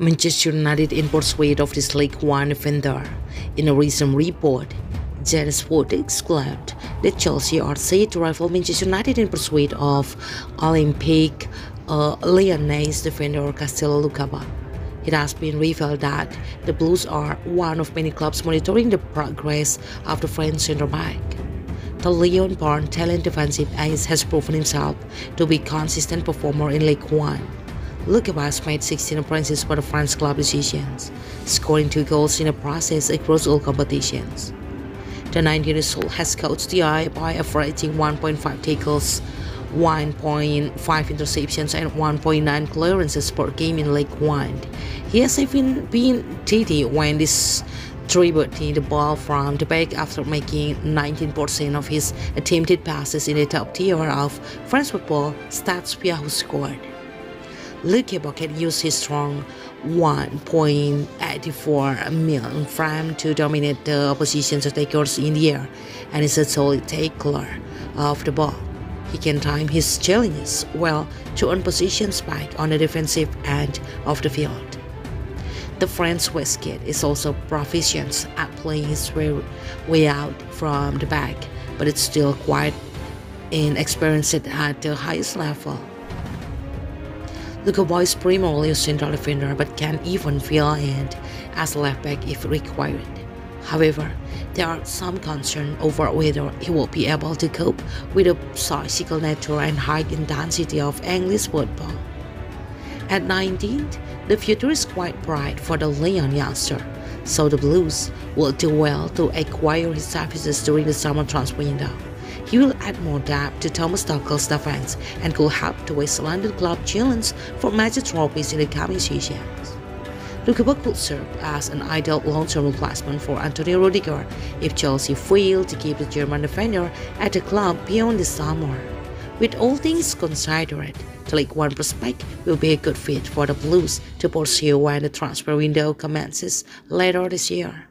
Manchester United in pursuit of this Ligue 1 defender. In a recent report, Jen Sport exclaimed that Chelsea are set to rival Manchester United in pursuit of Olympic uh, defender Castello Lukeba. It has been revealed that the Blues are one of many clubs monitoring the progress of the French centre back. The Lyon-born talent defensive ace has proven himself to be a consistent performer in Ligue 1 Lukeba has made 16 appearances for the French club decisions, scoring two goals in the process across all competitions. The 19 year old has coached the eye by averaging 1.5 tackles, 1.5 interceptions, and 1.9 clearances per game in Ligue 1. He has even been TD when this distributing the ball from the back after making 19% of his attempted passes in the top tier of French football, Stats Yahoo scored. Lukeba can use his strong 1.84 million frame to dominate the opposition's attackers in the air and is a solid tackler of the ball. He can time his challenges well to earn positions back on the defensive end of the field. The French Westgate is also proficient at playing his way out from the back, but it's still quite inexperienced at the highest level. Lukeba is primarily a central defender but can even fill in as a left back if required. However, there are some concern over whether he will be able to cope with the physical nature and high intensity of English football. At 19, the future is quite bright for the Lyon youngster, so the Blues will do well to acquire his services during the summer transfer window. He will add more depth to Thomas Tuchel's defense and could help to West London club challenge for major trophies in the coming seasons. Lukeba could serve as an ideal long-term replacement for Antonio Rudiger if Chelsea fail to keep the German defender at the club beyond the summer. With all things considered, the Ligue 1 prospect will be a good fit for the Blues to pursue when the transfer window commences later this year.